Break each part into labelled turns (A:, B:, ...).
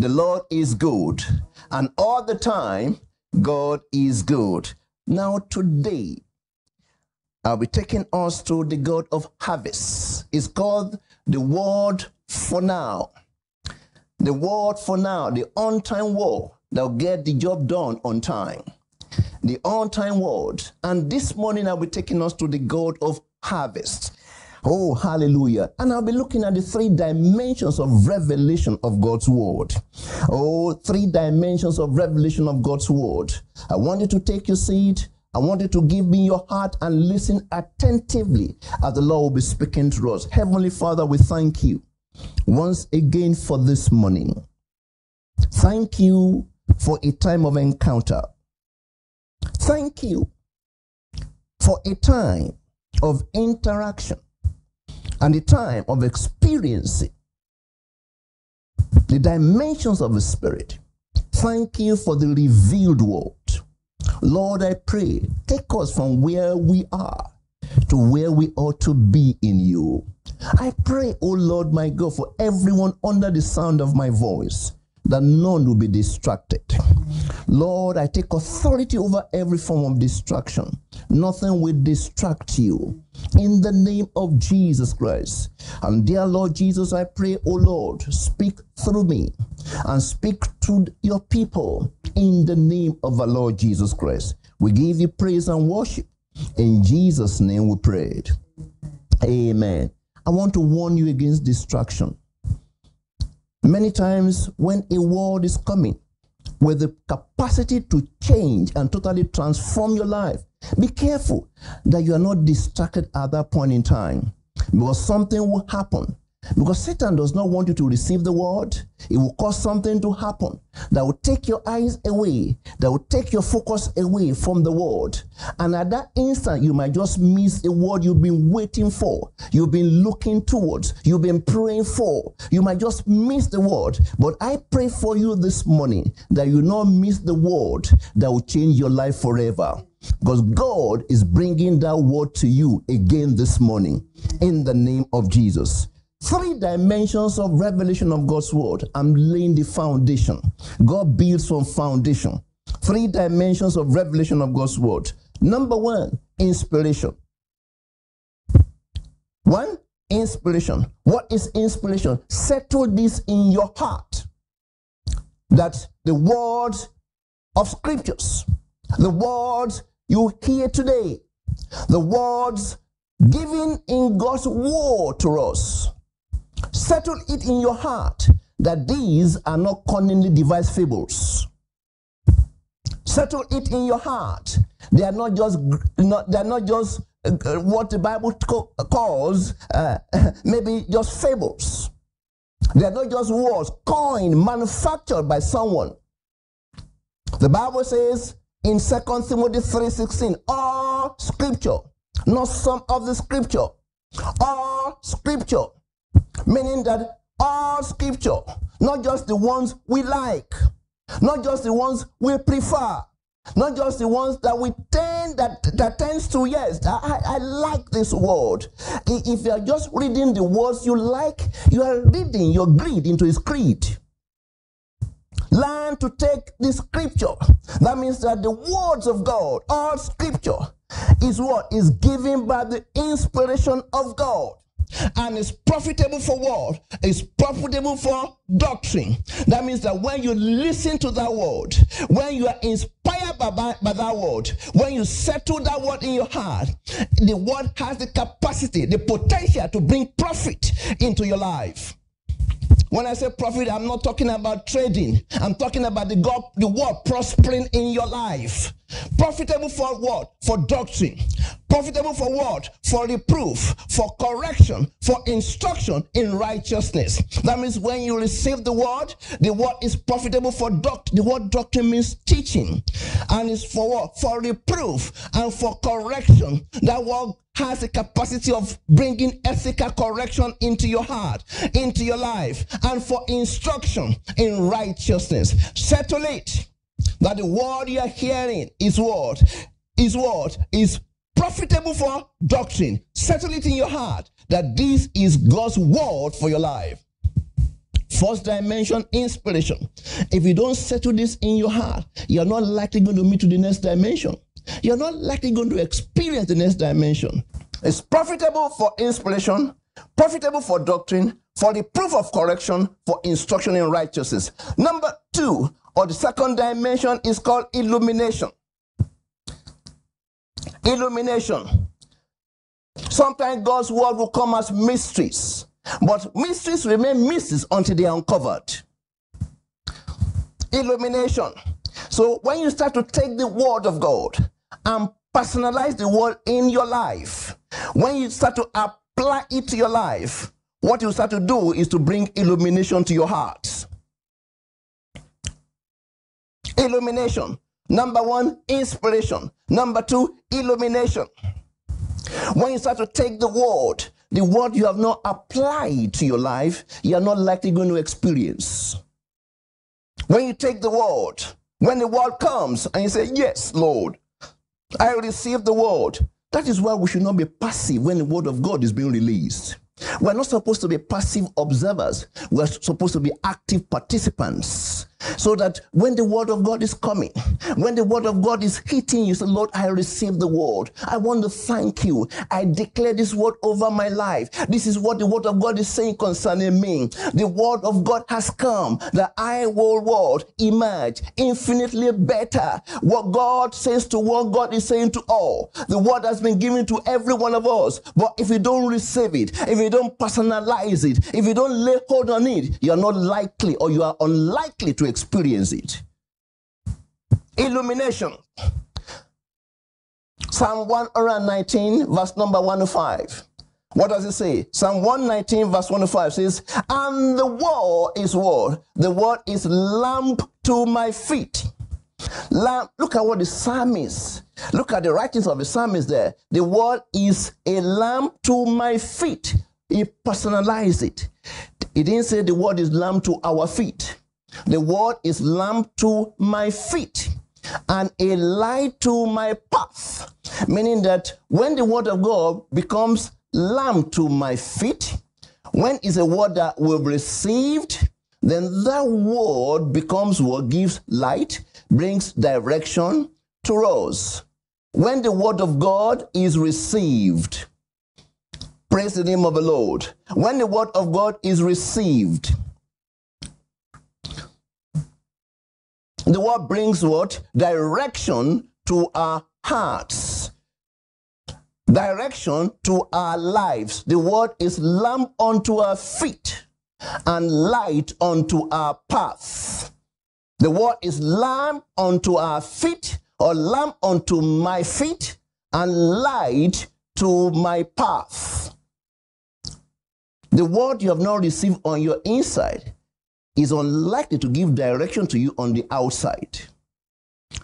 A: The Lord is good, and all the time, God is good. Now, today, I'll be taking us to the God of harvest. It's called the word for now. The word for now, the on time word that'll get the job done on time. The on time word. And this morning, I'll be taking us to the God of harvest. Oh, hallelujah. And I'll be looking at the three dimensions of revelation of God's word. Oh, three dimensions of revelation of God's word. I want you to take your seat. I want you to give me your heart and listen attentively as the Lord will be speaking to us. Heavenly Father, we thank you once again for this morning. Thank you for a time of encounter. Thank you for a time of interaction and the time of experiencing the dimensions of the Spirit. Thank you for the revealed word. Lord, I pray, take us from where we are to where we ought to be in you. I pray, O oh Lord my God, for everyone under the sound of my voice that none will be distracted. Lord, I take authority over every form of distraction. Nothing will distract you. In the name of Jesus Christ. And dear Lord Jesus, I pray, O Lord, speak through me and speak to your people in the name of our Lord Jesus Christ. We give you praise and worship. In Jesus' name we prayed. Amen. I want to warn you against distraction. Many times, when a word is coming with the capacity to change and totally transform your life, be careful that you are not distracted at that point in time because something will happen because Satan does not want you to receive the word. It will cause something to happen that will take your eyes away, that will take your focus away from the word. And at that instant, you might just miss a word you've been waiting for, you've been looking towards, you've been praying for. You might just miss the word. But I pray for you this morning that you not miss the word that will change your life forever. Because God is bringing that word to you again this morning in the name of Jesus. Three dimensions of revelation of God's word. I'm laying the foundation. God builds from foundation. Three dimensions of revelation of God's word. Number one, inspiration. One, inspiration. What is inspiration? Settle this in your heart that the words of scriptures, the words you hear today, the words given in God's word to us, Settle it in your heart that these are not cunningly devised fables. Settle it in your heart. They are not just not, they are not just uh, what the Bible calls uh, maybe just fables. They are not just words coined, manufactured by someone. The Bible says in 2 Timothy 3:16, all scripture, not some of the scripture, all scripture Meaning that all scripture, not just the ones we like, not just the ones we prefer, not just the ones that we tend that that tends to yes I, I like this word. If you are just reading the words you like you are reading your greed into his creed. Learn to take the scripture. That means that the words of god all scripture is what is given by the inspiration of god and it's profitable for what? It's profitable for doctrine. That means that when you listen to that word, when you are inspired by, by, by, that word, when you settle that word in your heart, the word has the capacity, the potential to bring profit into your life. When I say profit, I'm not talking about trading. I'm talking about the God, the word prospering in your life. Profitable for what? For doctrine. Profitable for what? For reproof, for correction, for instruction in righteousness. That means when you receive the word, the word is profitable for doctrine. The word doctrine means teaching. And it's for what? For reproof and for correction. That word has the capacity of bringing ethical correction into your heart, into your life, and for instruction in righteousness. Settle it that the word you are hearing is what? Is what? Is profitable for doctrine. Settle it in your heart that this is God's word for your life. First dimension, inspiration. If you don't settle this in your heart, you're not likely going to meet to the next dimension. You're not likely going to experience the next dimension. It's profitable for inspiration, profitable for doctrine, for the proof of correction, for instruction in righteousness. Number two, or the second dimension, is called illumination. Illumination. Sometimes God's word will come as mysteries, but mysteries remain mysteries until they are uncovered. Illumination. So when you start to take the word of God and personalize the word in your life, when you start to apply it to your life, what you start to do is to bring illumination to your heart. Illumination. Number one, inspiration. Number two, illumination. When you start to take the word, the word you have not applied to your life, you are not likely going to experience. When you take the word, when the word comes and you say, Yes, Lord, I receive the word, that is why we should not be passive when the word of God is being released. We're not supposed to be passive observers. We're supposed to be active participants. So that when the word of God is coming, when the word of God is hitting you, say, Lord, I receive the word. I want to thank you. I declare this word over my life. This is what the word of God is saying concerning me. The word of God has come that I will what emerge infinitely better. What God says to what God is saying to all. The word has been given to every one of us. But if you don't receive it, if you don't personalize it, if you don't lay hold on it, you are not likely or you are unlikely to experience it. Illumination. Psalm 119, verse number 105. What does it say? Psalm 119, verse 105 says, And the word is what? The word is lamp to my feet. Lamp, look at what the psalmist, look at the writings of the psalmist there. The word is a lamp to my feet. He personalized it. He didn't say the word is lamp to our feet. The word is lamp to my feet and a light to my path. Meaning that when the word of God becomes lamp to my feet, when it's a word that we've received, then that word becomes what gives light, brings direction to us. When the word of God is received, praise the name of the Lord. When the word of God is received, The word brings what? Direction to our hearts. Direction to our lives. The word is lamp unto our feet and light unto our path. The word is lamp unto our feet or lamp unto my feet and light to my path. The word you have not received on your inside is unlikely to give direction to you on the outside.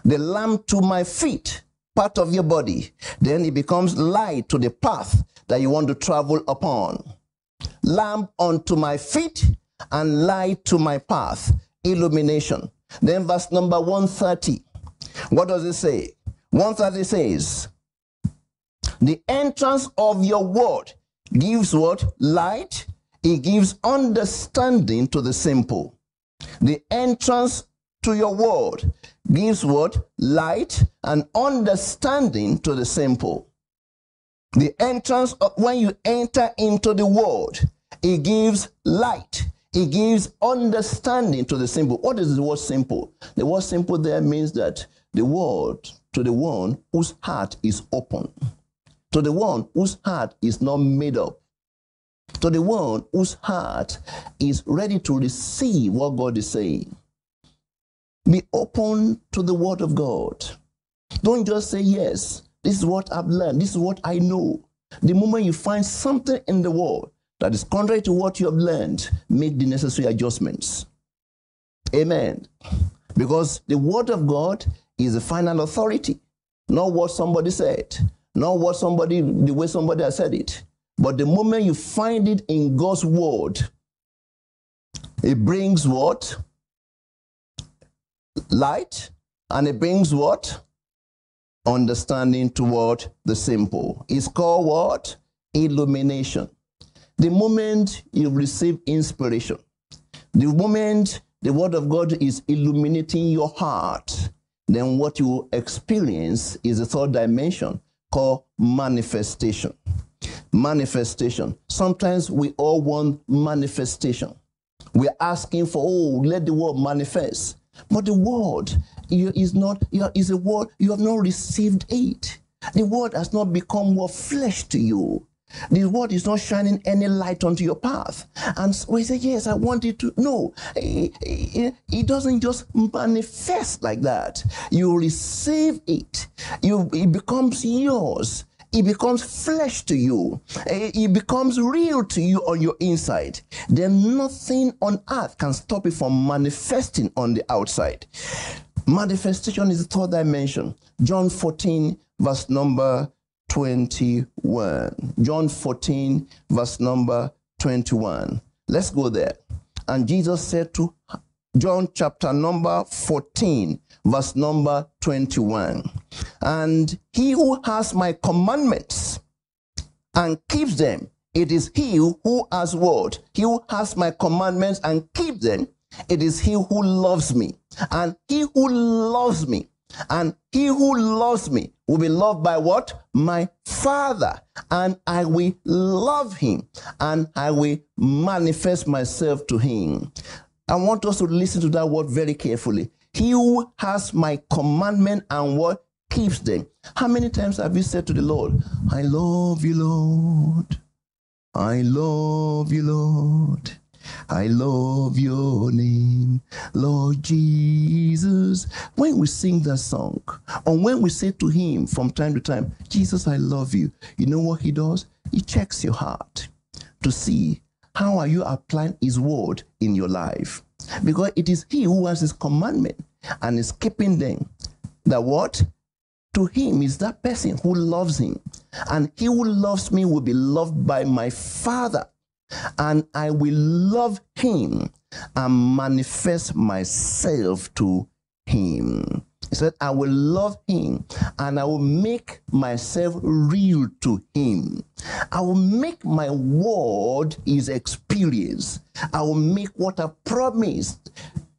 A: The lamp to my feet, part of your body, then it becomes light to the path that you want to travel upon. Lamp unto my feet and light to my path, illumination. Then verse number 130. What does it say? 130 says, The entrance of your word gives what? Light it gives understanding to the simple. The entrance to your word gives what? Light and understanding to the simple. The entrance, of, when you enter into the word, it gives light. It gives understanding to the simple. What is the word simple? The word simple there means that the word to the one whose heart is open, to the one whose heart is not made up, to the one whose heart is ready to receive what God is saying. Be open to the word of God. Don't just say, Yes, this is what I've learned, this is what I know. The moment you find something in the word that is contrary to what you have learned, make the necessary adjustments. Amen. Because the word of God is the final authority, not what somebody said, not what somebody, the way somebody has said it. But the moment you find it in God's word, it brings what? Light, and it brings what? Understanding toward the simple. It's called what? Illumination. The moment you receive inspiration, The moment the word of God is illuminating your heart, then what you experience is a third dimension called manifestation. Manifestation. Sometimes we all want manifestation. We're asking for, oh, let the word manifest. But the word is not is a word you have not received it. The word has not become more flesh to you. The word is not shining any light onto your path. And we say, Yes, I want it to. No, it, it, it, doesn't just manifest like that. You receive it, you, it becomes yours. It becomes flesh to you. Eh, it becomes real to you on your inside. Then nothing on earth can stop it from manifesting on the outside. Manifestation is the third dimension. John 14, verse number 21. John 14, verse number 21. Let's go there. And Jesus said to John chapter number 14, verse number 21. And he who has my commandments and keeps them, it is he who has what? He who has my commandments and keep them, it is he who loves me. And he who loves me, and he who loves me will be loved by what? My Father. And I will love him and I will manifest myself to him. I want us to listen to that word very carefully. He who has my commandment and what keeps them. How many times have you said to the Lord, I love you, Lord. I love you, Lord. I love your name, Lord Jesus. When we sing that song, or when we say to Him from time to time, Jesus, I love you, you know what He does? He checks your heart to see how are you applying His word in your life. Because it is He who has His commandment and is keeping them. That what? To Him is that person who loves Him. And He who loves me will be loved by my Father and I will love him and manifest myself to him. He said, I will love him and I will make myself real to him. I will make my word his experience. I will make what I promised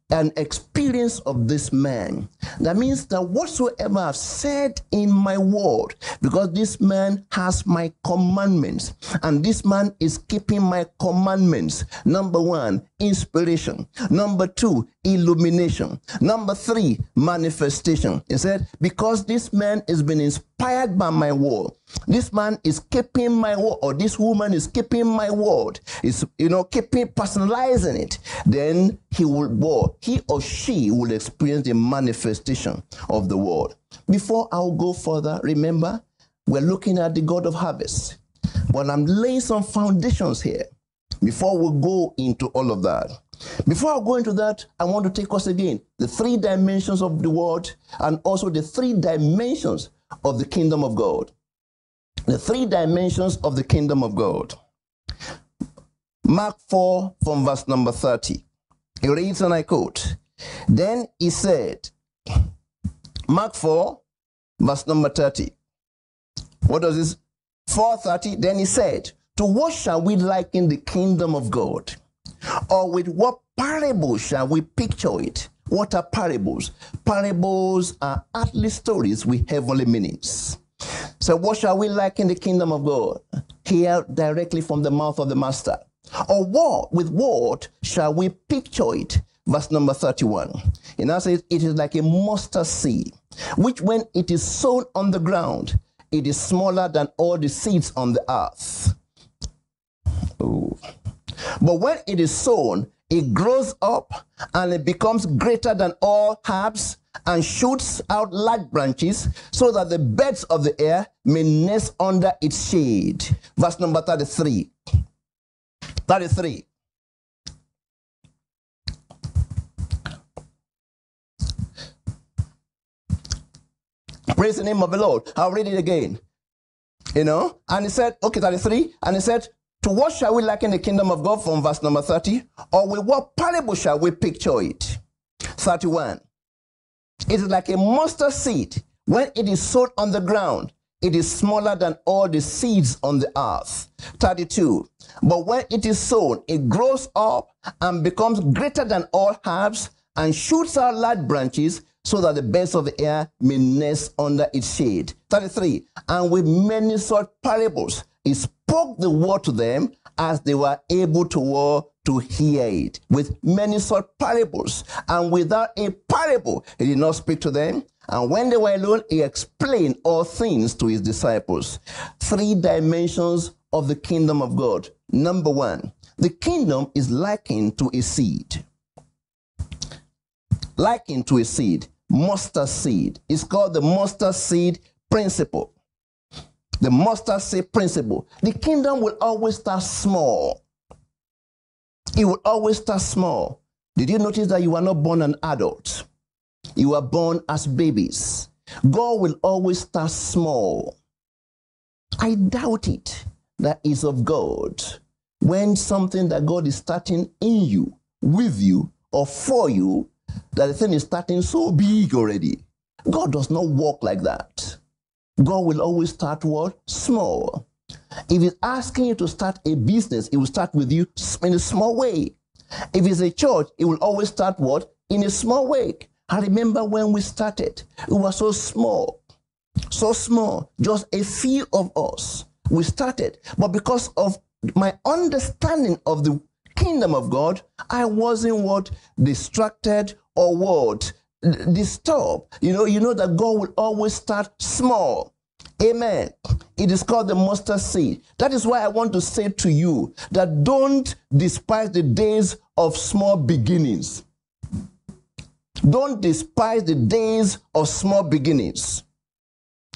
A: an experience of this man. That means that whatsoever I've said in my word, because this man has my commandments, and this man is keeping my commandments. Number one, inspiration. Number two, illumination. Number three, manifestation. He said, because this man has been inspired by my word, this man is keeping my word, or this woman is keeping my word, is you know, keeping personalizing it, then he will he or she will experience the manifestation of the word. Before I'll go further, remember, we're looking at the God of harvest. But I'm laying some foundations here before we go into all of that. Before I go into that, I want to take us again the three dimensions of the world and also the three dimensions of the kingdom of God. The three dimensions of the kingdom of God. Mark 4 from verse number 30. He reads and I quote, Then he said, Mark 4, verse number 30. What does this? 430. Then he said, To what shall we liken the kingdom of God? Or with what parable shall we picture it? What are parables? Parables are earthly stories with heavenly meanings. So, what shall we liken the kingdom of God? Hear directly from the mouth of the Master. Or what, with what shall we picture it? Verse number 31. And I says, It is like a mustard seed, which when it is sown on the ground, it is smaller than all the seeds on the earth. But when it is sown, it grows up and it becomes greater than all herbs and shoots out large branches so that the birds of the air may nest under its shade. Verse number 33. 33. Praise the name of the Lord. I'll read it again. You know, and he said, okay, 33, and he said, To what shall we liken the kingdom of God from verse number 30? Or with what parable shall we picture it? 31. It is like a mustard seed. When it is sown on the ground, it is smaller than all the seeds on the earth. 32. But when it is sown, it grows up and becomes greater than all herbs and shoots out large branches so that the birds of the air may nest under its shade. 33. And with many such parables, he spoke the word to them as they were able to, to hear it. With many such parables, and without a parable, he did not speak to them. And when they were alone, he explained all things to his disciples. Three dimensions of the kingdom of God. Number one, the kingdom is likened to a seed. Likened to a seed, mustard seed. It's called the mustard seed principle. The mustard seed principle. The kingdom will always start small. It will always start small. Did you notice that you are not born an adult? You were born as babies. God will always start small. I doubt it that is of God when something that God is starting in you, with you, or for you, that the thing is starting so big already. God does not work like that. God will always start what? Small. If He's asking you to start a business, He will start with you in a small way. If it's a church, it will always start what? In a small way. I remember when we started, it was so small, so small, just a few of us. We started, but because of my understanding of the kingdom of God, I wasn't what distracted or what disturbed. You know, you know that God will always start small. Amen. It is called the mustard seed. That is why I want to say to you that don't despise the days of small beginnings. Don't despise the days of small beginnings.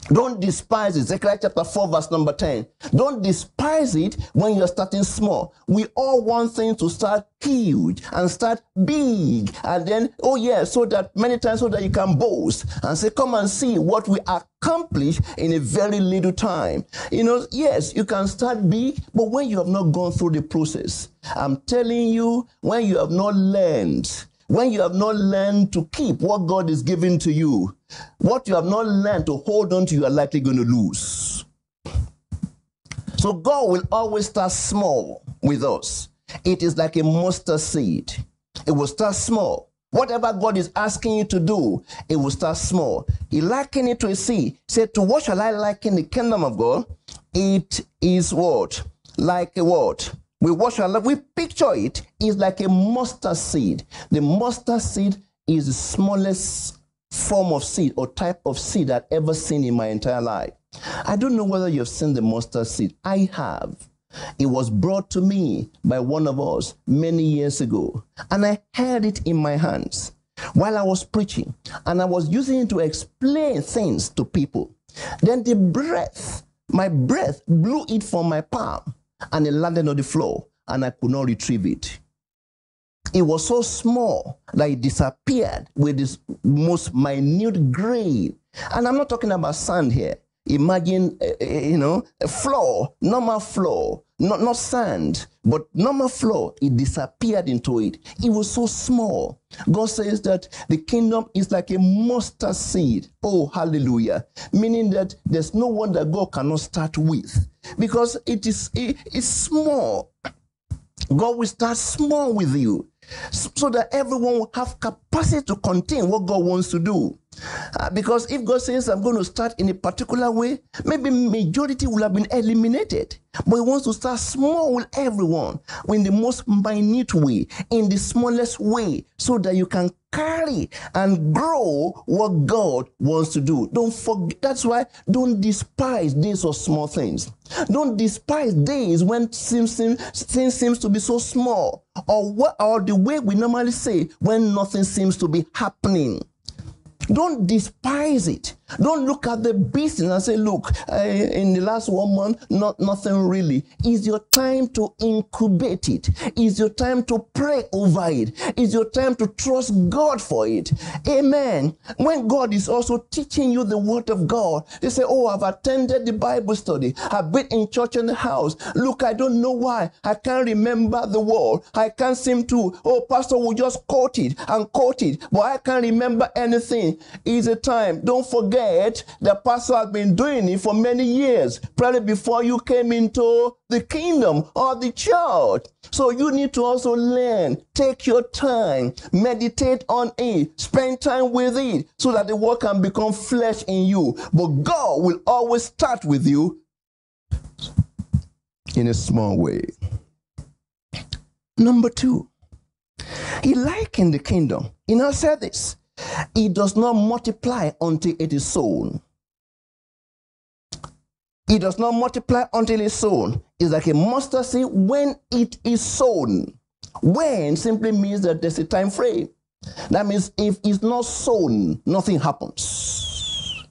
A: Don't despise it. Zechariah chapter 4, verse number 10. Don't despise it when you're starting small. We all want things to start huge and start big. And then, oh yeah, so that many times so that you can boast and say, come and see what we accomplished in a very little time. You know, yes, you can start big, but when you have not gone through the process, I'm telling you, when you have not learned, when you have not learned to keep what God is giving to you, what you have not learned to hold on to, you are likely going to lose. So God will always start small with us. It is like a mustard seed. It will start small. Whatever God is asking you to do, it will start small. He likened it to a seed. Said, To what shall I liken the kingdom of God? It is what? Like a what? We watch our we picture it is like a mustard seed. The mustard seed is the smallest form of seed or type of seed I've ever seen in my entire life. I don't know whether you've seen the mustard seed. I have. It was brought to me by one of us many years ago, and I held it in my hands while I was preaching, and I was using it to explain things to people. Then the breath, my breath blew it from my palm and it landed on the floor and I could not retrieve it. It was so small that it disappeared with this most minute grain. And I'm not talking about sand here. Imagine, uh, you know, a floor, normal floor, not, not sand, but normal floor. It disappeared into it. It was so small. God says that the kingdom is like a mustard seed. Oh, hallelujah. Meaning that there's no one that God cannot start with because it is it, it's small. God will start small with you so that everyone will have capacity to contain what God wants to do. Uh, because if God says I'm going to start in a particular way, maybe majority will have been eliminated. But He wants to start small with everyone, in the most minute way, in the smallest way, so that you can carry and grow what God wants to do. Don't forget. That's why don't despise days of small things. Don't despise days when seems, seems, things seems to be so small, or what, or the way we normally say when nothing seems to be happening. Don't despise it. Don't look at the business and say, look, uh, in the last one month, not nothing really. Is your time to incubate it? Is your time to pray over it? Is your time to trust God for it? Amen. When God is also teaching you the word of God, they say, oh, I've attended the Bible study. I've been in church in the house. Look, I don't know why. I can't remember the word. I can't seem to. Oh, pastor will just quote it and quote it, but I can't remember anything. Is a time. Don't forget the pastor has been doing it for many years, probably before you came into the kingdom or the church. So you need to also learn, take your time, meditate on it, spend time with it so that the word can become flesh in you. But God will always start with you in a small way. Number two, he likened the kingdom. He now said this it does not multiply until it is sown. It does not multiply until it's sown. It's like a mustard seed when it is sown. When simply means that there's a time frame. That means if it's not sown, nothing happens.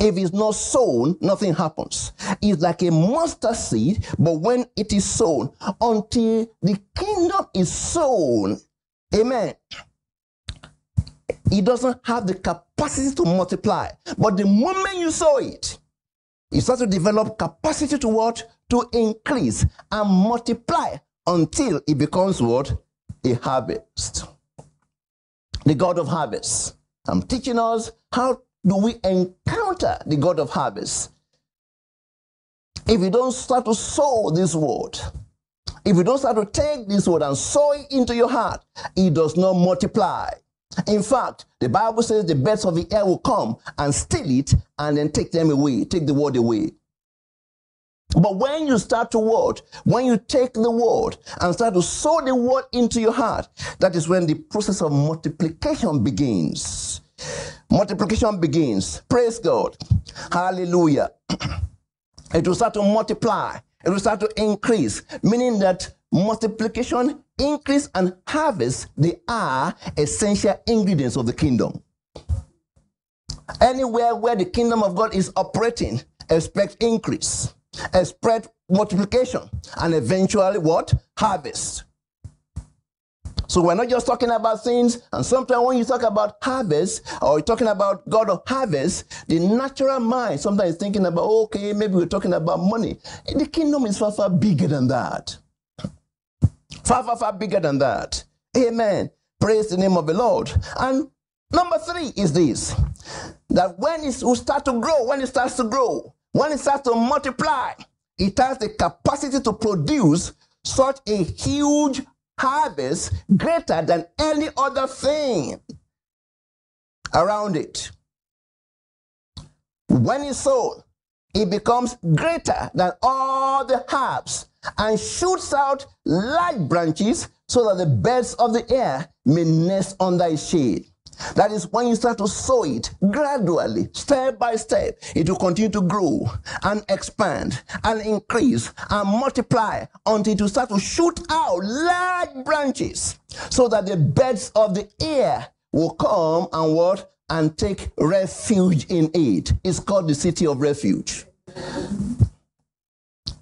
A: If it's not sown, nothing happens. It's like a mustard seed, but when it is sown, until the kingdom is sown, amen it doesn't have the capacity to multiply. But the moment you sow it, it starts to develop capacity to what? To increase and multiply until it becomes what? A harvest. The God of harvest. I'm teaching us how do we encounter the God of harvest. If you don't start to sow this word, if you don't start to take this word and sow it into your heart, it does not multiply. In fact, the Bible says the birds of the air will come and steal it and then take them away, take the word away. But when you start to word, when you take the word and start to sow the word into your heart, that is when the process of multiplication begins. Multiplication begins. Praise God. Hallelujah. it will start to multiply. It will start to increase, meaning that multiplication, increase, and harvest, they are essential ingredients of the kingdom. Anywhere where the kingdom of God is operating, expect increase, expect multiplication, and eventually what? Harvest. So we're not just talking about things, and sometimes when you talk about harvest or you're talking about God of harvest, the natural mind sometimes is thinking about, okay, maybe we're talking about money. The kingdom is far, far bigger than that. Far, far, far bigger than that. Amen. Praise the name of the Lord. And number three is this that when it will start to grow, when it starts to grow, when it starts to multiply, it has the capacity to produce such a huge harvest greater than any other thing around it. When it's sown, it becomes greater than all the herbs and shoots out large branches so that the birds of the air may nest under its shade. That is when you start to sow it gradually, step by step, it will continue to grow and expand and increase and multiply until it will start to shoot out large branches so that the birds of the air will come and what? And take refuge in it. It's called the city of refuge.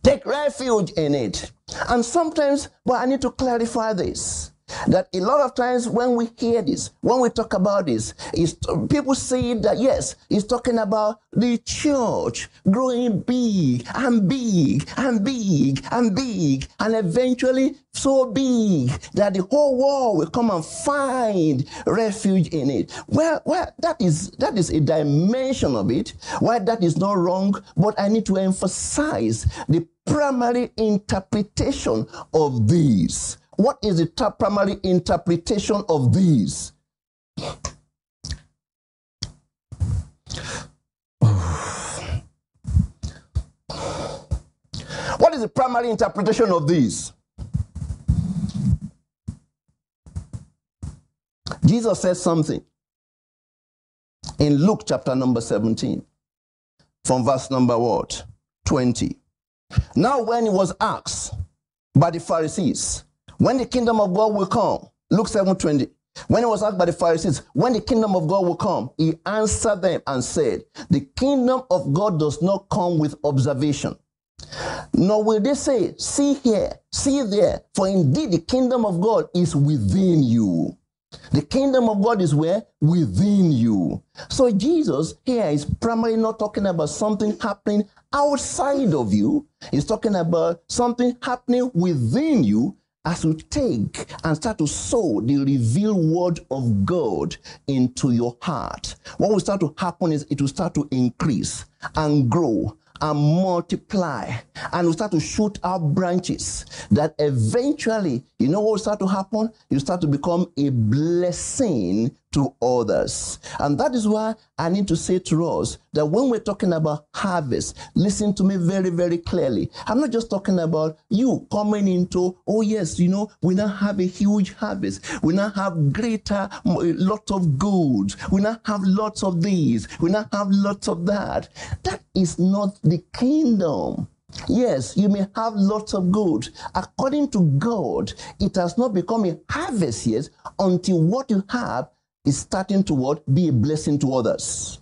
A: Take refuge in it. And sometimes, but I need to clarify this that a lot of times when we hear this, when we talk about this, is people say that yes, he's talking about the church growing big and big and big and big and eventually so big that the whole world will come and find refuge in it. Well, well, that is that is a dimension of it. Why that is not wrong, but I need to emphasize the primary interpretation of these. What is the primary interpretation of these? What is the primary interpretation of these? Jesus says something in Luke chapter number 17, from verse number what? 20. Now, when he was asked by the Pharisees, when the kingdom of God will come, Luke 7 20. When he was asked by the Pharisees, when the kingdom of God will come, he answered them and said, The kingdom of God does not come with observation. Nor will they say, See here, see there, for indeed the kingdom of God is within you. The kingdom of God is where? Within you. So Jesus here is primarily not talking about something happening outside of you. He's talking about something happening within you as you take and start to sow the revealed word of God into your heart, what will start to happen is it will start to increase and grow and multiply and will start to shoot out branches that eventually, you know what will start to happen? You start to become a blessing to others. And that is why I need to say to us that when we're talking about harvest, listen to me very, very clearly. I'm not just talking about you coming into, oh, yes, you know, we now have a huge harvest. We now have greater, lot of goods. We now have lots of these. We now have lots of that. That is not the kingdom. Yes, you may have lots of goods. According to God, it has not become a harvest yet until what you have is starting to what? Be a blessing to others.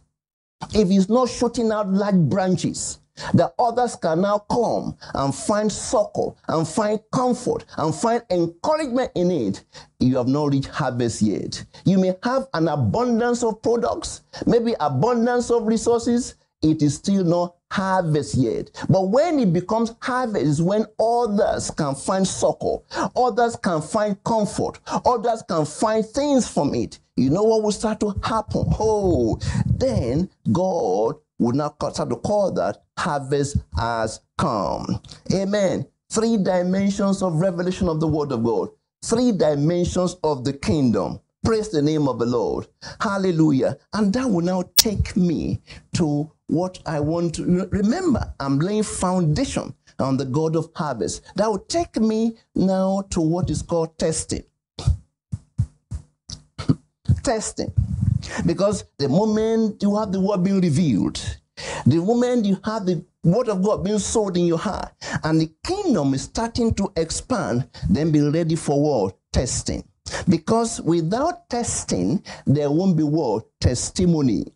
A: If he's not shooting out large branches, the others can now come and find succor and find comfort and find encouragement in it. You have not reached harvest yet. You may have an abundance of products, maybe abundance of resources. It is still not harvest yet. But when it becomes harvest is when others can find succor, others can find comfort, others can find things from it you know what will start to happen? Oh, then God will now start to call that harvest has come. Amen. Three dimensions of revelation of the word of God, three dimensions of the kingdom. Praise the name of the Lord. Hallelujah. And that will now take me to what I want to remember. I'm laying foundation on the God of harvest. That will take me now to what is called testing testing. Because the moment you have the word being revealed, the moment you have the word of God being sold in your heart, and the kingdom is starting to expand, then be ready for what? Testing. Because without testing, there won't be what? Testimony.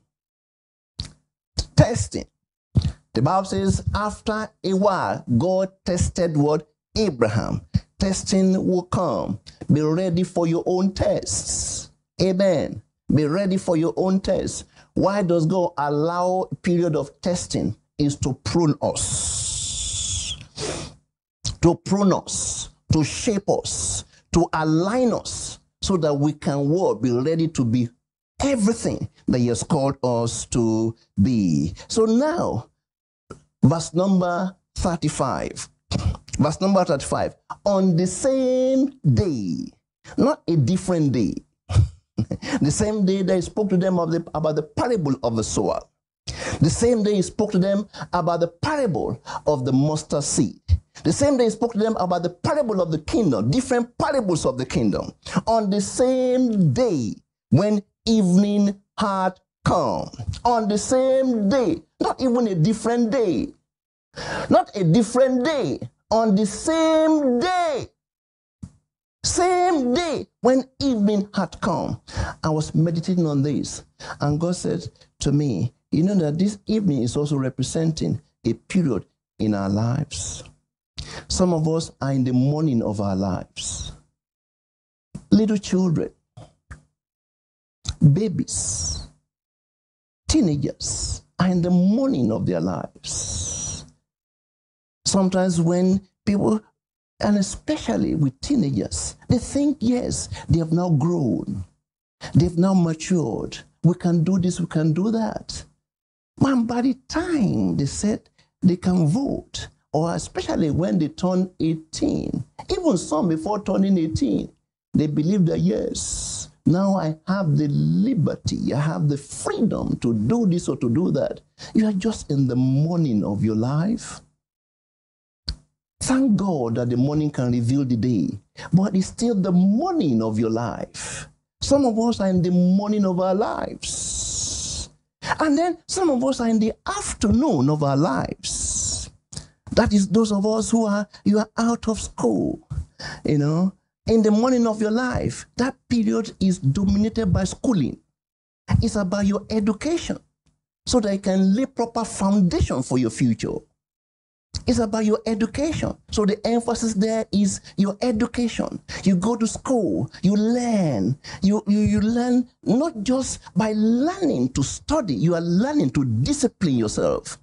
A: Testing. The Bible says, after a while, God tested what? Abraham. Testing will come. Be ready for your own tests. Amen. Be ready for your own test. Why does God allow a period of testing? Is to prune us. To prune us, to shape us, to align us so that we can what, be ready to be everything that He has called us to be. So now, verse number 35. Verse number 35. On the same day, not a different day, the same day that he spoke to them the, about the parable of the sower. The same day he spoke to them about the parable of the mustard seed. The same day he spoke to them about the parable of the kingdom, different parables of the kingdom. On the same day when evening had come. On the same day, not even a different day. Not a different day. On the same day same day when evening had come, I was meditating on this, and God said to me, You know that this evening is also representing a period in our lives. Some of us are in the morning of our lives. Little children, babies, teenagers are in the morning of their lives. Sometimes when people and especially with teenagers, they think, yes, they have now grown, they've now matured. We can do this, we can do that. Man, by the time they said they can vote, or especially when they turn 18, even some before turning 18, they believe that, yes, now I have the liberty, I have the freedom to do this or to do that. You are just in the morning of your life. Thank God that the morning can reveal the day, but it's still the morning of your life. Some of us are in the morning of our lives. And then some of us are in the afternoon of our lives. That is those of us who are you are out of school, you know, in the morning of your life. That period is dominated by schooling. It's about your education so that you can lay proper foundation for your future. It's about your education. So the emphasis there is your education. You go to school, you learn. You, you, you learn not just by learning to study, you are learning to discipline yourself.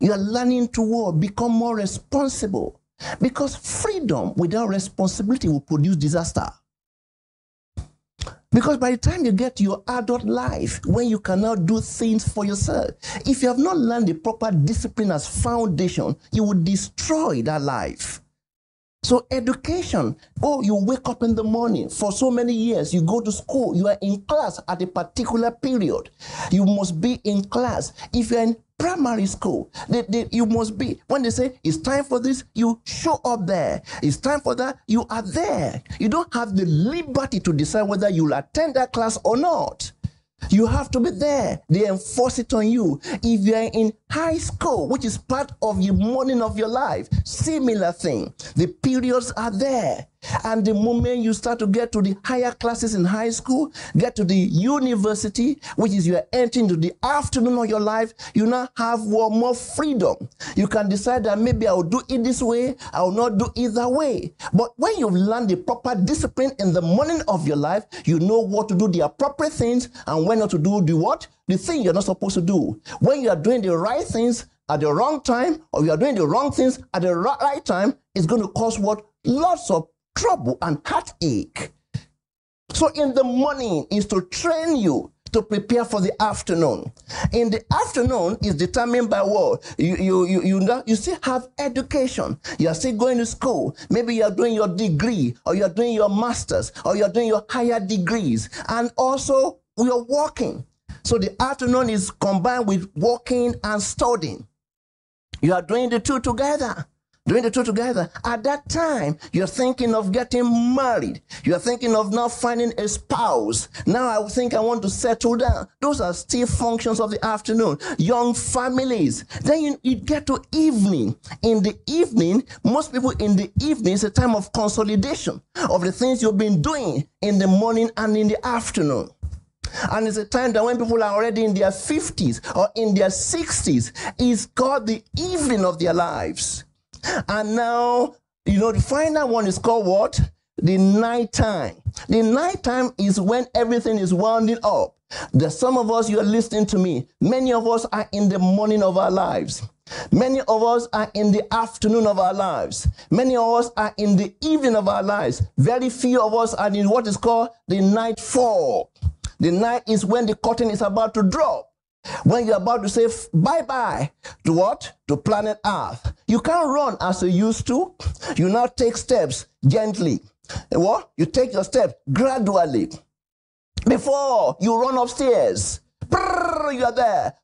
A: You are learning to work, become more responsible. Because freedom without responsibility will produce disaster. Because by the time you get to your adult life, when you cannot do things for yourself, if you have not learned the proper discipline as foundation, you will destroy that life. So, education, oh, you wake up in the morning for so many years, you go to school, you are in class at a particular period. You must be in class. If you're in primary school, they, they, you must be, when they say it's time for this, you show up there. It's time for that, you are there. You don't have the liberty to decide whether you'll attend that class or not. You have to be there. They enforce it on you. If you are in high school, which is part of the morning of your life, similar thing. The periods are there. And the moment you start to get to the higher classes in high school, get to the university, which is you are entering to the afternoon of your life, you now have more freedom. You can decide that maybe I will do it this way, I will not do either way. But when you've learned the proper discipline in the morning of your life, you know what to do the appropriate things and when not to do the what? The thing you're not supposed to do. When you are doing the right things at the wrong time, or you are doing the wrong things at the right time, it's going to cause what? Lots of trouble and heartache. So in the morning is to train you to prepare for the afternoon. In the afternoon is determined by what? You, you, you, you, you still have education. You are still going to school. Maybe you are doing your degree or you are doing your master's or you are doing your higher degrees. And also we are working. So the afternoon is combined with working and studying. You are doing the two together doing the two together. At that time, you're thinking of getting married. You're thinking of now finding a spouse. Now I think I want to settle down. Those are still functions of the afternoon. Young families. Then you, you get to evening. In the evening, most people in the evening is a time of consolidation of the things you've been doing in the morning and in the afternoon. And it's a time that when people are already in their 50s or in their 60s, is called the evening of their lives. And now, you know, the final one is called what? The night time. The night time is when everything is winding up. There's some of us, you are listening to me. Many of us are in the morning of our lives. Many of us are in the afternoon of our lives. Many of us are in the evening of our lives. Very few of us are in what is called the nightfall. The night is when the curtain is about to drop. When you're about to say bye bye to what? To planet Earth. You can't run as you used to. You now take steps gently. Eh, what? You take your steps gradually. Before you run upstairs, you are there,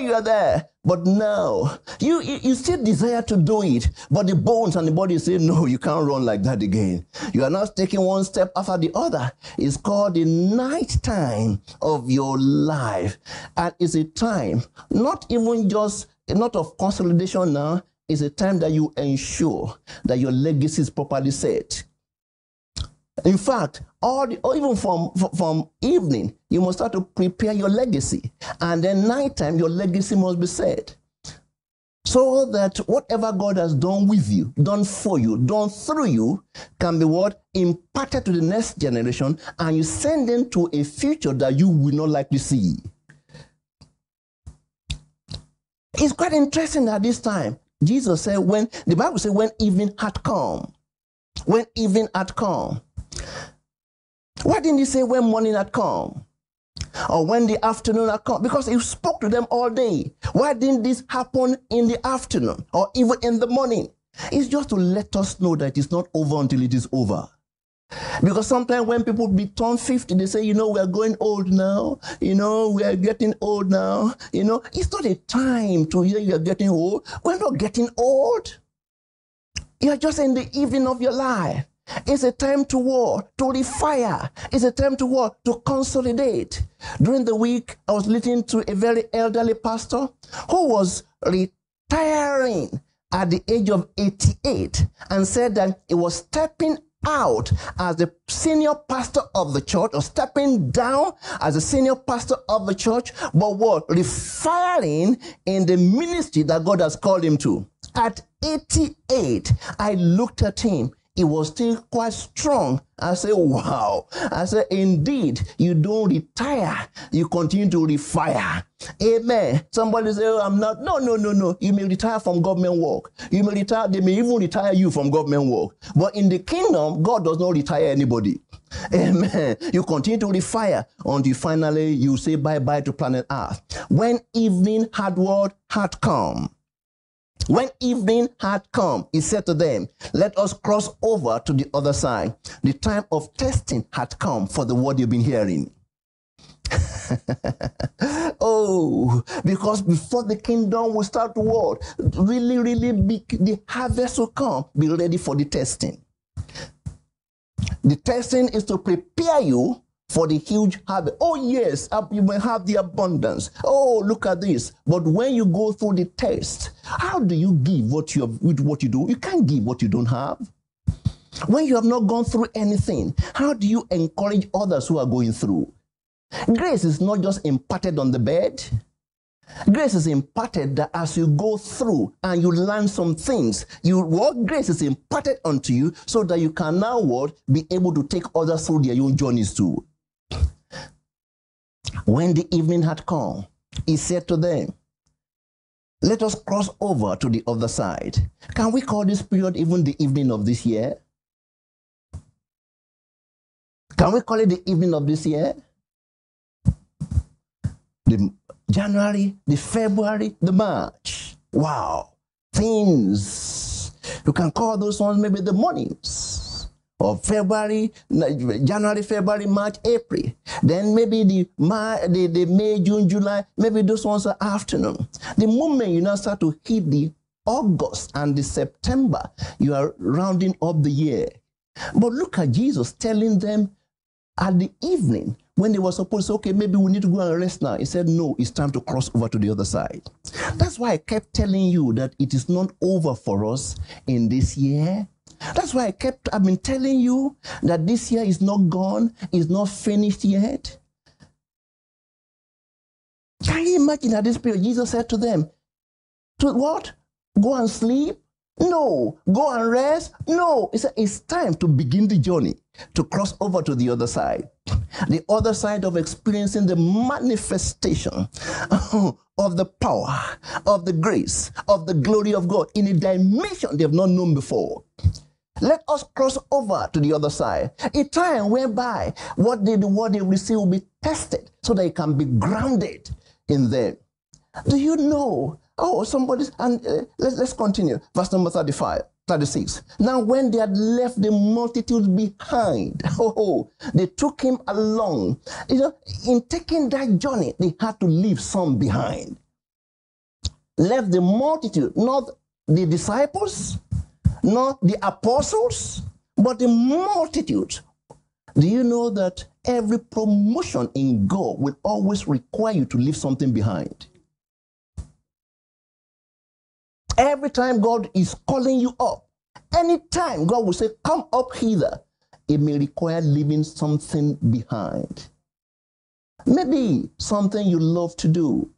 A: you are there. But now, you, you, still desire to do it, but the bones and the body say, no, you can't run like that again. You are not taking one step after the other. It's called the night time of your life. And it's a time, not even just, not of consolidation now, it's a time that you ensure that your legacy is properly set. In fact, all the, or even from, from evening, you must start to prepare your legacy. And then nighttime, your legacy must be said. So that whatever God has done with you, done for you, done through you, can be what? Imparted to the next generation, and you send them to a future that you will not likely see. It's quite interesting at this time. Jesus said, when the Bible said, when evening had come, when evening had come, why didn't he say when morning had come? Or when the afternoon had come? Because he spoke to them all day. Why didn't this happen in the afternoon or even in the morning? It's just to let us know that it's not over until it is over. Because sometimes when people be turn 50, they say, you know, we are going old now. You know, we are getting old now. You know, it's not a time to hear you are getting old. We're not getting old. You're just in the evening of your life. It's a time to war, to refire. It's a time to war, to consolidate. During the week, I was listening to a very elderly pastor who was retiring at the age of 88 and said that he was stepping out as the senior pastor of the church or stepping down as the senior pastor of the church, but what? Refiring in the ministry that God has called him to. At 88, I looked at him it was still quite strong. I said, wow. I said, indeed, you don't retire. You continue to refire. Amen. Somebody say, oh, I'm not. No, no, no, no. You may retire from government work. You may retire. They may even retire you from government work. But in the kingdom, God does not retire anybody. Amen. You continue to refire until finally you say bye-bye to planet Earth. When evening hard what had come, when evening had come, he said to them, Let us cross over to the other side. The time of testing had come for the word you've been hearing. oh, because before the kingdom will start to work, really, really big, the harvest will come. Be ready for the testing. The testing is to prepare you for the huge harvest. Oh, yes, uh, you may have the abundance. Oh, look at this. But when you go through the test, how do you give what you have, what you do? You can't give what you don't have. When you have not gone through anything, how do you encourage others who are going through? Grace is not just imparted on the bed. Grace is imparted that as you go through and you learn some things, you what grace is imparted unto you so that you can now what be able to take others through their own journeys too. When the evening had come, he said to them, Let us cross over to the other side. Can we call this period even the evening of this year? Can we call it the evening of this year? The January, the February, the March. Wow. Things. You can call those ones maybe the mornings of February, January, February, March, April. Then maybe the, the, the May, June, July, maybe those ones are afternoon. The moment you now start to hit the August and the September, you are rounding up the year. But look at Jesus telling them at the evening when they were supposed to, okay, maybe we need to go and rest now. He said, no, it's time to cross over to the other side. That's why I kept telling you that it is not over for us in this year. That's why I kept, I've been telling you that this year is not gone, is not finished yet. Can you imagine at this period, Jesus said to them, to what? Go and sleep? No. Go and rest? No. He said, it's time to begin the journey, to cross over to the other side. The other side of experiencing the manifestation of the power, of the grace, of the glory of God in a dimension they have not known before. Let us cross over to the other side. A time whereby what they, what they receive will be tested so that it can be grounded in them. Do you know? Oh, somebody, and uh, let's, let's continue. Verse number 35. 36. Now, when they had left the multitude behind, oh, they took him along. You know, in taking that journey, they had to leave some behind. Left the multitude, not the disciples, not the apostles, but the multitude. Do you know that every promotion in God will always require you to leave something behind? Every time God is calling you up, anytime God will say, Come up hither, it may require leaving something behind. Maybe something you love to do.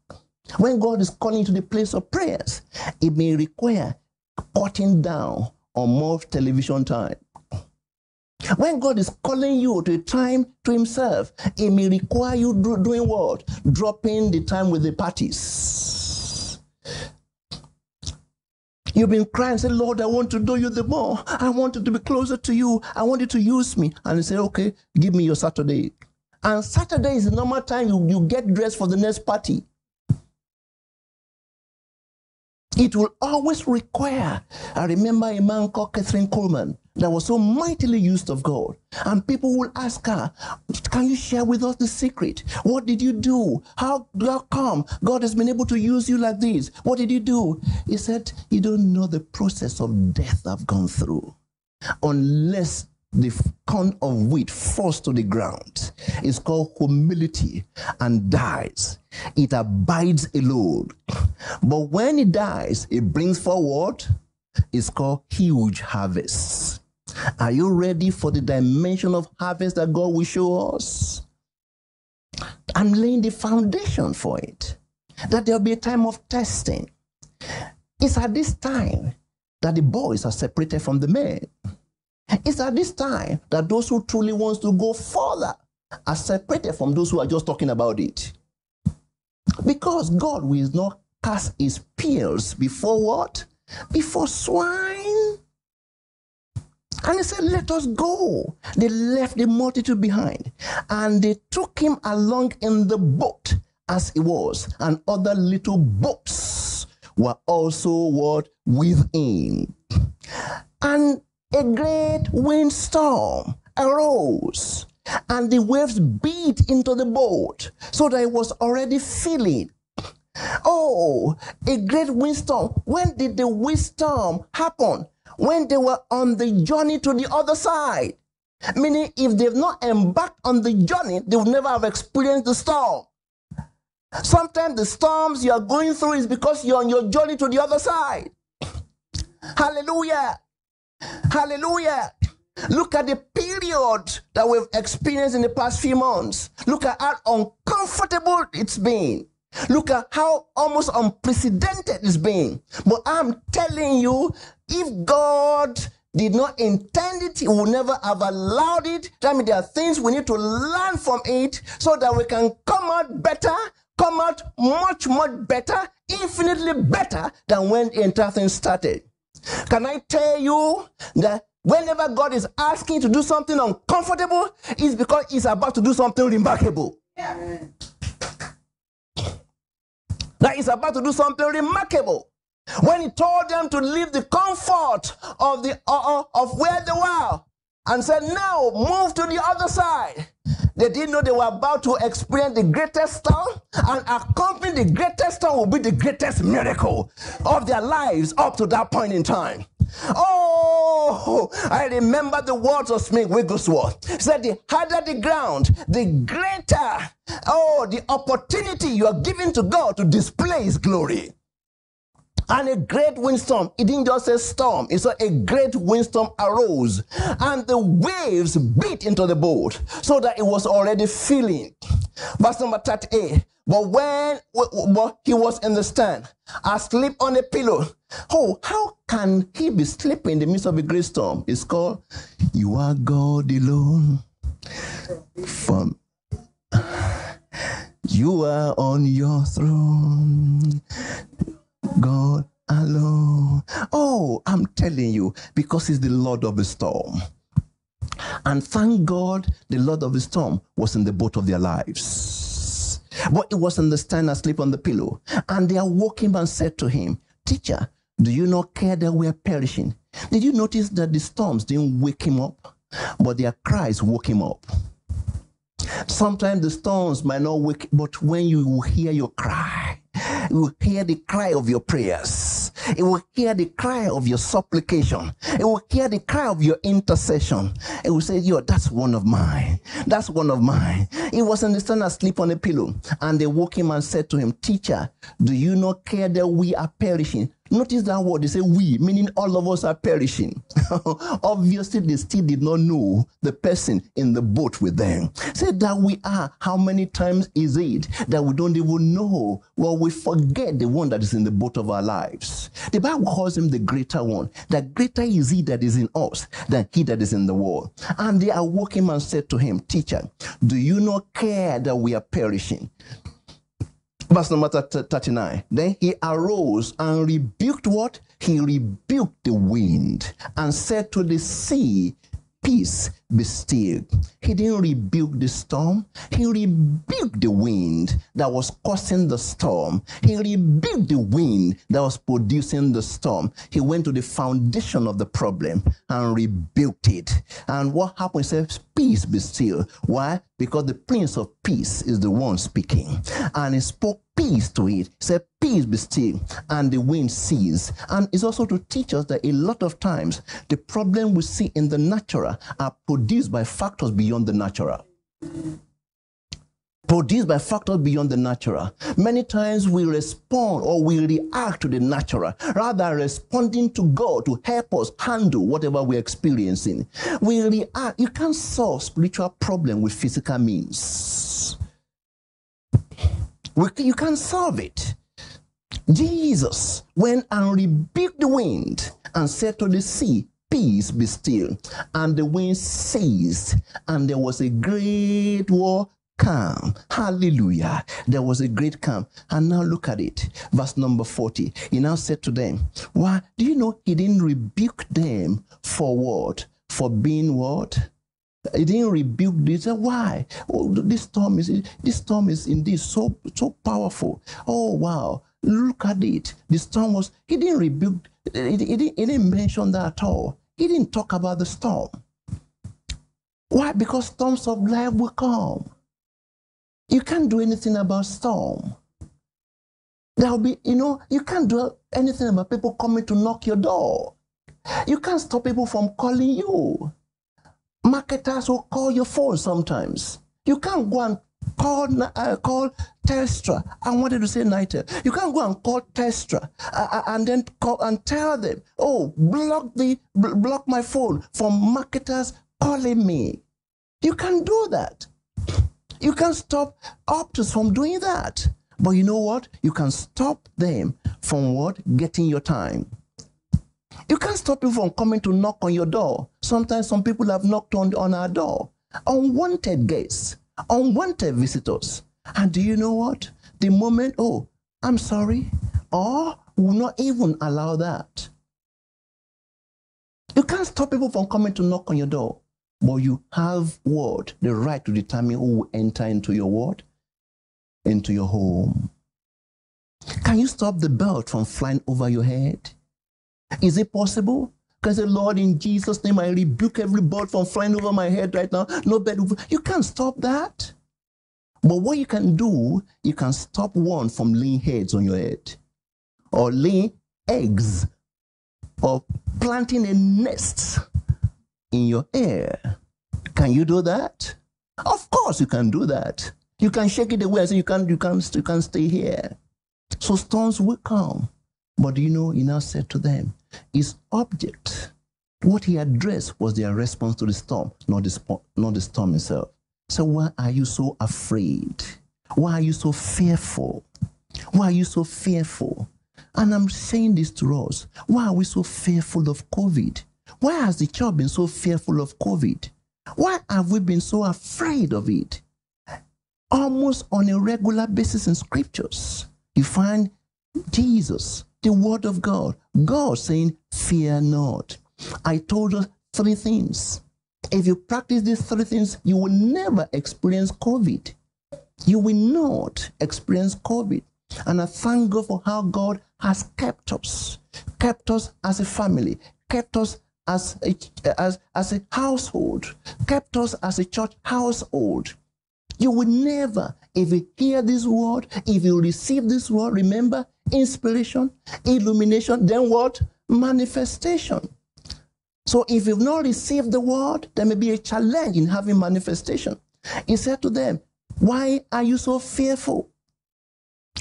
A: When God is calling you to the place of prayers, it may require cutting down on more television time. When God is calling you to a time to Himself, it may require you do, doing what? Dropping the time with the parties. You've been crying, say, Lord, I want to know you the more. I want to be closer to you. I want you to use me. And you say, okay, give me your Saturday. And Saturday is the normal time you, you get dressed for the next party. It will always require. I remember a man called Kathryn Kuhlman that was so mightily used of God. And people will ask her, Can you share with us the secret? What did you do? How, how come God has been able to use you like this? What did you do? He said, You don't know the process of death I've gone through. Unless the corn of wheat falls to the ground. It's called humility and dies. It abides alone. But when it dies, it brings forward, it's called huge harvest. Are you ready for the dimension of harvest that God will show us? I'm laying the foundation for it. That there'll be a time of testing. It's at this time that the boys are separated from the men. It's at this time that those who truly wants to go further are separated from those who are just talking about it. Because God will not cast his peers before what? Before swine. And he said, Let us go. They left the multitude behind and they took him along in the boat as he was, and other little boats were also what? Within. And a great windstorm arose, and the waves beat into the boat so that it was already filling. Oh, a great windstorm. When did the windstorm happen? When they were on the journey to the other side. Meaning, if they've not embarked on the journey, they would never have experienced the storm. Sometimes the storms you are going through is because you're on your journey to the other side. Hallelujah. Hallelujah. Look at the period that we've experienced in the past few months. Look at how uncomfortable it's been. Look at how almost unprecedented it's been. But I'm telling you, if God did not intend it, He would never have allowed it. That means there are things we need to learn from it so that we can come out better, come out much, much better, infinitely better than when the entire thing started. Can I tell you that whenever God is asking to do something uncomfortable, it's because He's about to do something remarkable. Yeah. That He's about to do something remarkable. When He told them to leave the comfort of the uh, uh of where they were and said, "Now move to the other side." They didn't know they were about to experience the greatest storm, and accompanying the greatest storm will be the greatest miracle of their lives up to that point in time. Oh, I remember the words of Smith Wigglesworth. He said, The harder the ground, the greater, oh, the opportunity you are giving to God to display His glory. And a great windstorm, it didn't just say storm, it said a great windstorm arose, and the waves beat into the boat so that it was already filling. Verse number 38. But when but he was in the stand, asleep on a pillow. Oh, how can he be sleeping in the midst of a great storm? It's called You Are God Alone. From you are on your throne. God alone. Oh, I'm telling you, because He's the Lord of the storm. And thank God the Lord of the storm was in the boat of their lives. But he was in the stand asleep on the pillow. And they awoke him and said to him, Teacher, do you not care that we are perishing? Did you notice that the storms didn't wake him up, but their cries woke him up? Sometimes the storms might not wake, but when you hear your cry, you will hear the cry of your prayers. It will hear the cry of your supplication. It will hear the cry of your intercession. It will say, Yo, that's one of mine. That's one of mine. He was in the stand asleep on a pillow. And they woke him and said to him, Teacher, do you not care that we are perishing? Notice that word, they say we, meaning all of us are perishing. Obviously, they still did not know the person in the boat with them. Say that we are. How many times is it that we don't even know? Well, we forget the one that is in the boat of our lives. The Bible calls him the greater one. That greater is he that is in us than he that is in the world. And they awoke him and said to him, Teacher, do you not care that we are perishing? Verse number 39. Then he arose and rebuked what? He rebuked the wind and said to the sea, Peace, be still. He didn't rebuke the storm. He rebuked the wind that was causing the storm. He rebuked the wind that was producing the storm. He went to the foundation of the problem and rebuked it. And what happened? He said, Peace be still. Why? Because the Prince of Peace is the one speaking. And he spoke peace to it. He said, Peace be still, and the wind ceased. And it's also to teach us that a lot of times the problem we see in the natural are produced by factors beyond the natural. Produced by factors beyond the natural. Many times we respond or we react to the natural rather responding to God to help us handle whatever we're experiencing. We react. You can't solve spiritual problem with physical means. We, you can't solve it. Jesus went and rebuked the wind and said to the sea, peace, be still. And the wind ceased, and there was a great war calm. Hallelujah. There was a great calm. And now look at it. Verse number 40. He now said to them, Why do you know he didn't rebuke them for what? For being what? He didn't rebuke this. Why? Oh, this storm is this storm is indeed so so powerful. Oh wow. Look at it. The storm was he didn't rebuke he, he, he didn't mention that at all. He didn't talk about the storm. Why? Because storms of life will come. You can't do anything about storm. There'll be, you know, you can't do anything about people coming to knock your door. You can't stop people from calling you. Marketers will call your phone sometimes. You can't go and call uh, call Telstra. I wanted to say Nitel. You can't go and call Telstra uh, uh, and then call and tell them, "Oh, block the block my phone from marketers calling me." You can't do that. You can stop Optus from doing that. But you know what? You can stop them from what? Getting your time. You can't stop people from coming to knock on your door. Sometimes some people have knocked on, on our door. Unwanted guests, unwanted visitors. And do you know what? The moment, oh, I'm sorry, or will not even allow that. You can't stop people from coming to knock on your door. But you have what? The right to determine who will enter into your what? Into your home. Can you stop the belt from flying over your head? Is it possible? Because the Lord, in Jesus' name, I rebuke every bird from flying over my head right now. No bed. You can't stop that. But what you can do, you can stop one from laying heads on your head, or laying eggs, or planting a nest in your ear. Can you do that? Of course you can do that. You can shake it away and say you can't you can't you can't stay here. So storms will come. But you know, he now said to them, his object, what he addressed was their response to the storm, not the, not the storm itself. So why are you so afraid? Why are you so fearful? Why are you so fearful? And I'm saying this to us. Why are we so fearful of COVID? Why has the church been so fearful of COVID? Why have we been so afraid of it? Almost on a regular basis in scriptures, you find Jesus, the Word of God, God saying, Fear not. I told us three things. If you practice these three things, you will never experience COVID. You will not experience COVID. And I thank God for how God has kept us, kept us as a family, kept us as a, as, as a household, kept us as a church household. You will never, if you hear this word, if you receive this word, remember inspiration, illumination, then what? Manifestation. So if you've not received the word, there may be a challenge in having manifestation. He said to them, Why are you so fearful?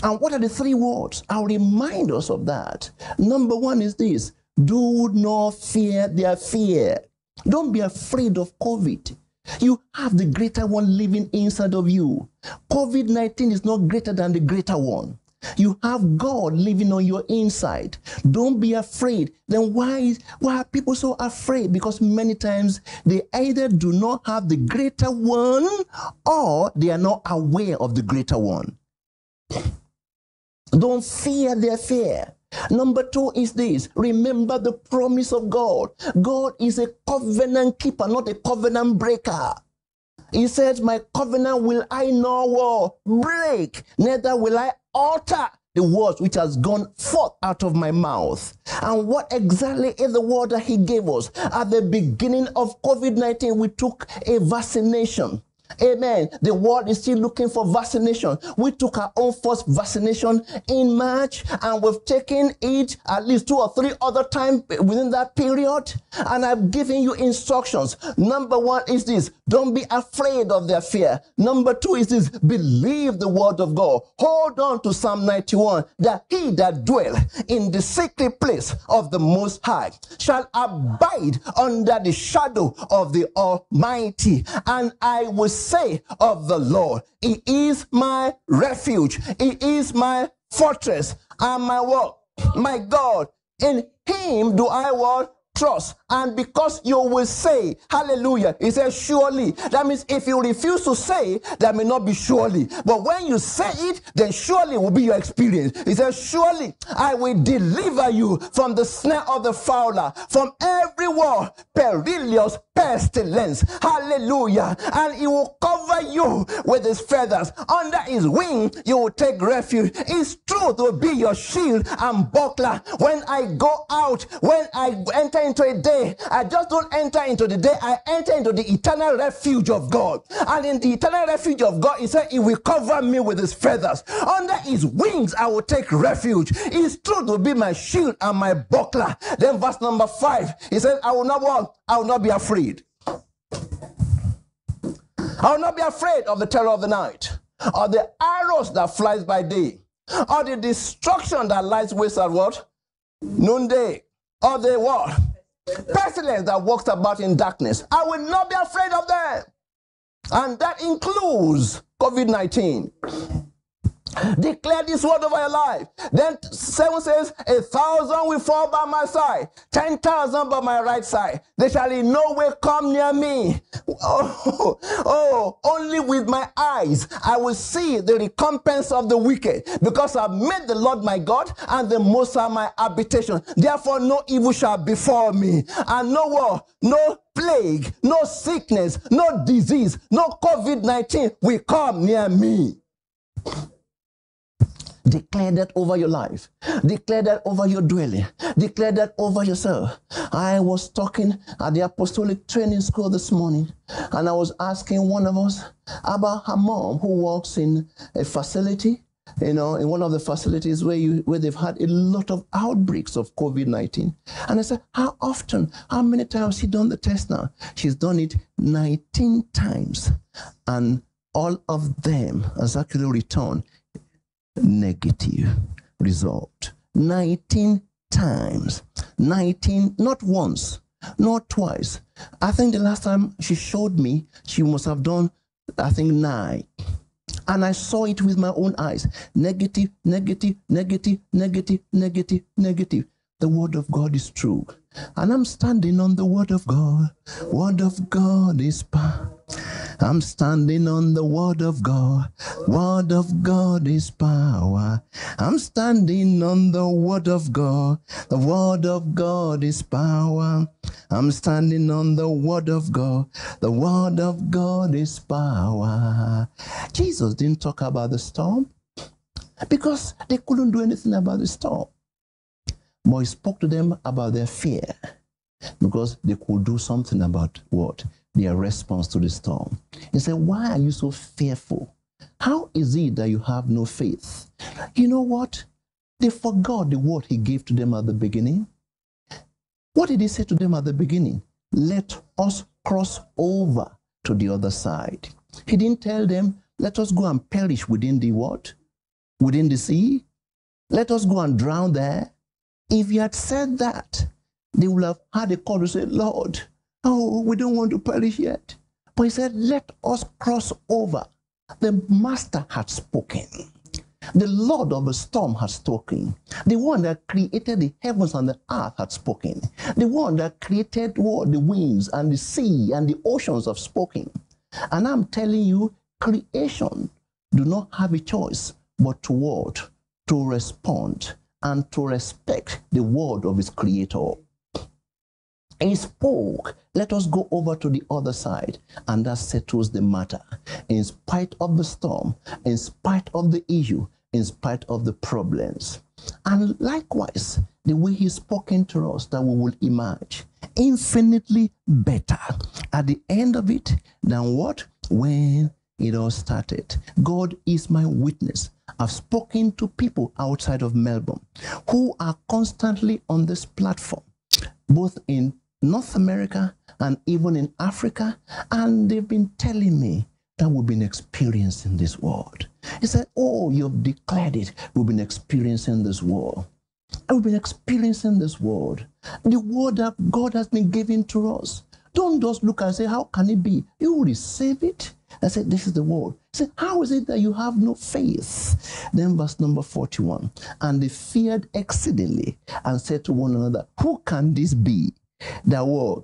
A: And what are the three words? I'll remind us of that. Number one is this do not fear their fear. Don't be afraid of COVID. You have the greater one living inside of you. COVID 19 is not greater than the greater one. You have God living on your inside. Don't be afraid. Then why, why are people so afraid? Because many times they either do not have the greater one or they are not aware of the greater one. Don't fear their fear. Number two is this remember the promise of God. God is a covenant keeper, not a covenant breaker. He says, My covenant will I not break, neither will I alter the words which has gone forth out of my mouth. And what exactly is the word that he gave us? At the beginning of COVID 19, we took a vaccination. Amen. The world is still looking for vaccination. We took our own first vaccination in March and we've taken it at least two or three other times within that period. And I've given you instructions. Number one is this don't be afraid of their fear. Number two is this believe the word of God. Hold on to Psalm 91 that he that dwell in the secret place of the Most High shall abide under the shadow of the Almighty. And I will say of the Lord, He is my refuge, He is my fortress, and my what? My God. In Him do I what? trust and because you will say, Hallelujah. He says, Surely. That means if you refuse to say, that may not be surely. But when you say it, then surely will be your experience. He says, Surely I will deliver you from the snare of the fowler, from every war, perilous pestilence. Hallelujah. And he will cover you with his feathers. Under his wing, you will take refuge. His truth will be your shield and buckler. When I go out, when I enter into a day, I just don't enter into the day, I enter into the eternal refuge of God. And in the eternal refuge of God, he said, He will cover me with his feathers. Under his wings, I will take refuge. His truth will be my shield and my buckler. Then, verse number five, he said, I will not walk, I will not be afraid. I will not be afraid of the terror of the night, or the arrows that flies by day, or the destruction that lies waste at what? Noonday, or the what? Pestilence that walks about in darkness. I will not be afraid of them. And that includes COVID 19. Declare this word over your life. Then seven says, A thousand will fall by my side, ten thousand by my right side. They shall in no way come near me. Oh, oh, only with my eyes I will see the recompense of the wicked, because I've made the Lord my God and the Most High my habitation. Therefore, no evil shall befall me, and no war, no plague, no sickness, no disease, no COVID 19 will come near me. Declare that over your life. Declare that over your dwelling. Declare that over yourself. I was talking at the apostolic training school this morning, and I was asking one of us about her mom who works in a facility, you know, in one of the facilities where you where they've had a lot of outbreaks of COVID-19. And I said, How often? How many times she done the test now? She's done it 19 times. And all of them has actually returned negative result. 19 times. 19, not once, not twice. I think the last time she showed me, she must have done, I think, nine. And I saw it with my own eyes. Negative, negative, negative, negative, negative, negative. The word of God is true. And I'm standing on the word of God. Word of God is power. I'm standing on the word of God. Word of God is power. I'm standing on the word of God. The word of God is power. I'm standing on the word of God. The word of God is power. Jesus didn't talk about the storm because they couldn't do anything about the storm. But he spoke to them about their fear because they could do something about what? Their response to the storm. He said, Why are you so fearful? How is it that you have no faith? You know what? They forgot the word he gave to them at the beginning. What did he say to them at the beginning? Let us cross over to the other side. He didn't tell them, let us go and perish within the what? Within the sea? Let us go and drown there. If he had said that, they would have had a call to say, Lord, Oh, we don't want to perish yet. But he said, Let us cross over. The master had spoken. The Lord of the storm had spoken. The one that created the heavens and the earth had spoken. The one that created what, the winds and the sea and the oceans have spoken. And I'm telling you, creation do not have a choice but to what? To respond and to respect the word of its creator. He spoke, let us go over to the other side. And that settles the matter. In spite of the storm, in spite of the issue, in spite of the problems. And likewise, the way he's spoken to us that we will emerge infinitely better at the end of it than what? When it all started. God is my witness. I've spoken to people outside of Melbourne who are constantly on this platform, both in North America and even in Africa. And they've been telling me that we've been experiencing this world. He said, Oh, you've declared it. We've been experiencing this world. We've been experiencing this world. The word that God has been giving to us. Don't just look and say, How can it be? You receive it. I said, This is the word. He said, How is it that you have no faith? Then, verse number 41 And they feared exceedingly and said to one another, Who can this be That word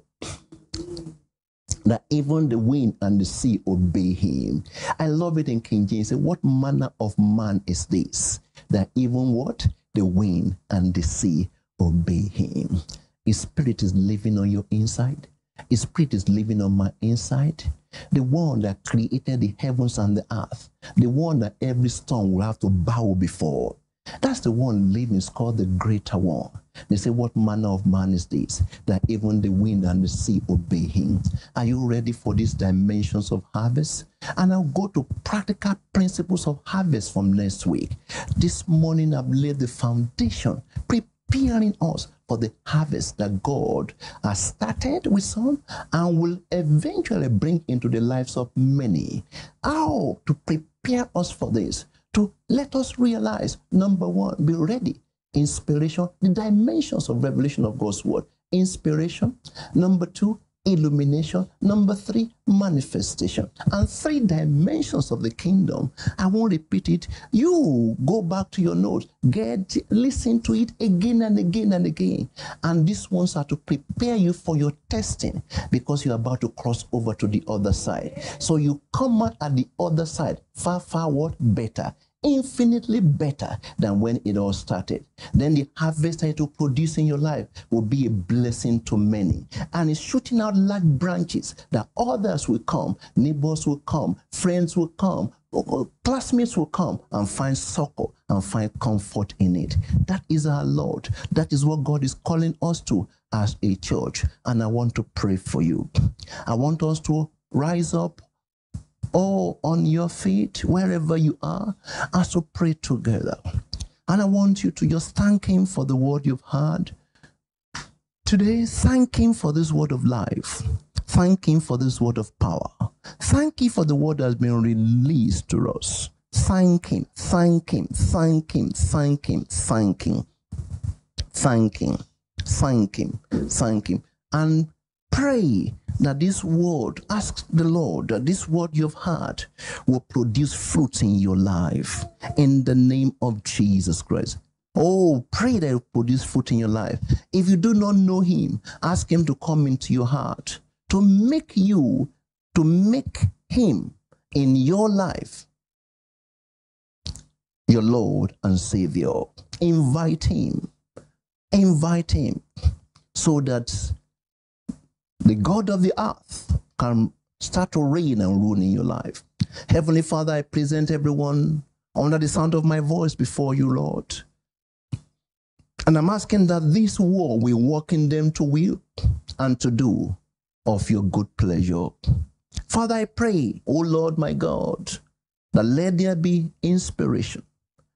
A: that even the wind and the sea obey him. I love it in King James. What manner of man is this? That even what? The wind and the sea obey him. His spirit is living on your inside. His spirit is living on my inside. The one that created the heavens and the earth. The one that every stone will have to bow before. That's the one living is called the greater one. They say, What manner of man is this? That even the wind and the sea obey him. Are you ready for these dimensions of harvest? And I'll go to practical principles of harvest from next week. This morning, I've laid the foundation, preparing us for the harvest that God has started with some and will eventually bring into the lives of many. How to prepare us for this? To let us realize number one, be ready inspiration, the dimensions of revelation of God's word. Inspiration. Number two, illumination. Number three, manifestation. And three dimensions of the kingdom. I won't repeat it. You go back to your notes, get listen to it again and again and again. And these ones are to prepare you for your testing because you're about to cross over to the other side. So you come out at the other side, far, far what? Better infinitely better than when it all started. Then the harvest that it will produce in your life will be a blessing to many. And it's shooting out like branches that others will come, neighbors will come, friends will come, classmates will come and find succor and find comfort in it. That is our Lord. That is what God is calling us to as a church. And I want to pray for you. I want us to rise up or on your feet, wherever you are, as to pray together. And I want you to just thank Him for the word you've heard. Today, thank Him for this word of life. Thank Him for this word of power. Thank Him for the word that has been released to us. Thank Him, thank Him, thank Him, thank Him, thank Him, thank Him, thank Him, thank Him. And pray that this word, ask the Lord that this word you've heard will produce fruits in your life in the name of Jesus Christ. Oh, pray that it produce fruit in your life. If you do not know Him, ask Him to come into your heart to make you, to make Him in your life your Lord and Savior. Invite Him. Invite Him so that the God of the earth can start to reign and rule in your life. Heavenly Father, I present everyone under the sound of my voice before you, Lord. And I'm asking that this war will work in them to will and to do of your good pleasure. Father, I pray, O Lord my God, that let there be inspiration,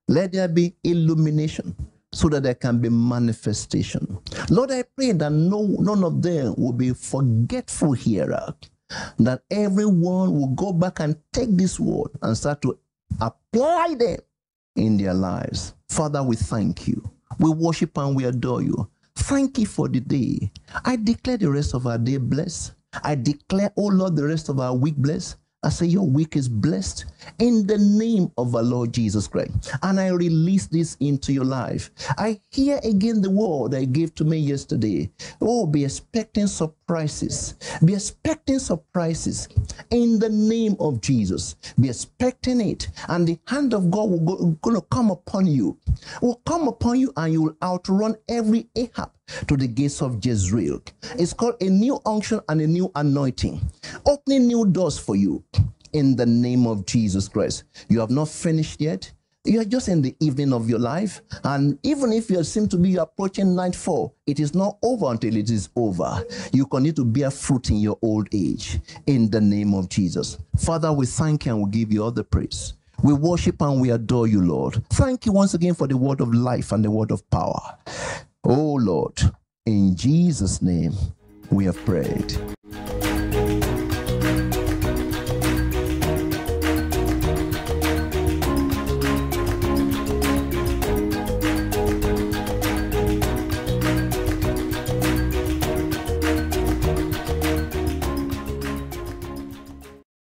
A: let there be illumination, so that there can be manifestation. Lord, I pray that no, none of them will be forgetful here, that everyone will go back and take this word and start to apply them in their lives. Father, we thank you. We worship and we adore you. Thank you for the day. I declare the rest of our day blessed. I declare, oh Lord, the rest of our week blessed. I say, Your week is blessed in the name of our Lord Jesus Christ. And I release this into your life. I hear again the word I gave to me yesterday. Oh, be expecting surprises. Be expecting surprises in the name of Jesus. Be expecting it. And the hand of God will go, gonna come upon you. Will come upon you and you will outrun every Ahab to the gates of Jezreel. It's called a new unction and a new anointing, opening new doors for you in the name of Jesus Christ. You have not finished yet. You are just in the evening of your life. And even if you seem to be approaching nightfall, it is not over until it is over. You continue to bear fruit in your old age in the name of Jesus. Father, we thank you and we give you all the praise. We worship and we adore you, Lord. Thank you once again for the word of life and the word of power. Oh Lord, in Jesus' name we have prayed.